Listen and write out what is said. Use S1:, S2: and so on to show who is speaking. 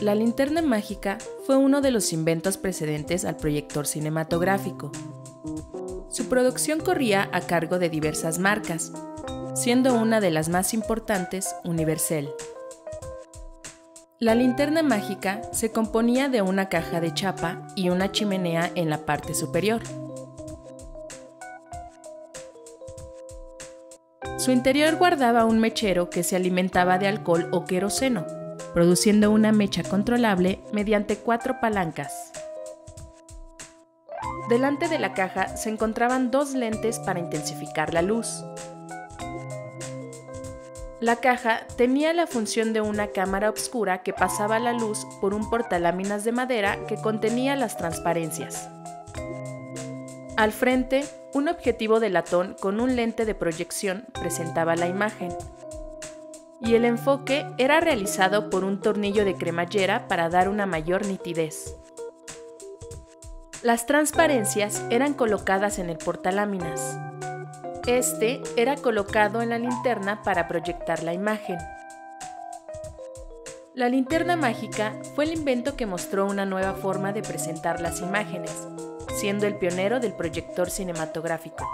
S1: La linterna mágica fue uno de los inventos precedentes al proyector cinematográfico. Su producción corría a cargo de diversas marcas, siendo una de las más importantes Universal. La linterna mágica se componía de una caja de chapa y una chimenea en la parte superior. Su interior guardaba un mechero que se alimentaba de alcohol o queroseno, produciendo una mecha controlable mediante cuatro palancas. Delante de la caja se encontraban dos lentes para intensificar la luz. La caja tenía la función de una cámara oscura que pasaba la luz por un portaláminas de madera que contenía las transparencias. Al frente, un objetivo de latón con un lente de proyección presentaba la imagen, y el enfoque era realizado por un tornillo de cremallera para dar una mayor nitidez. Las transparencias eran colocadas en el portaláminas. Este era colocado en la linterna para proyectar la imagen. La linterna mágica fue el invento que mostró una nueva forma de presentar las imágenes, siendo el pionero del proyector cinematográfico.